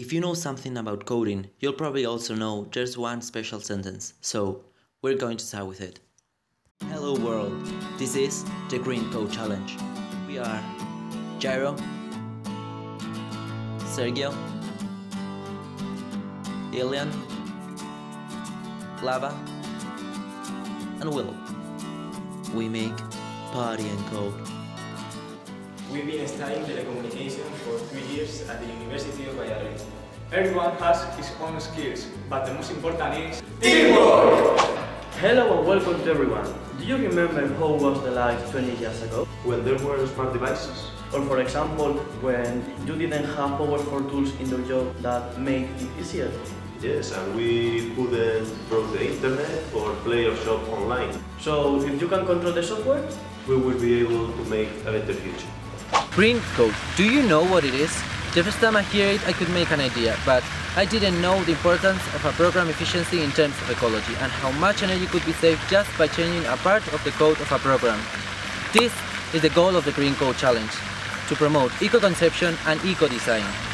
If you know something about coding, you'll probably also know just one special sentence, so we're going to start with it. Hello world, this is the Green Code Challenge. We are Gyro, Sergio, Ilian, Laba, and Will. We make party and code. We've been studying telecommunication for three years at the University of Valladolid. Everyone has his own skills, but the most important is teamwork! Hello and welcome to everyone. Do you remember how was the life 20 years ago? When there were smart devices? Or for example, when you didn't have powerful tools in your job that made it easier? Yes, and we couldn't browse the internet or play or shop online. So if you can control the software, We will be able to make a better future. Green code, do you know what it is? The first time I hear it, I could make an idea, but I didn't know the importance of a program efficiency in terms of ecology and how much energy could be saved just by changing a part of the code of a program. This is the goal of the Green Code Challenge, to promote eco-conception and eco-design.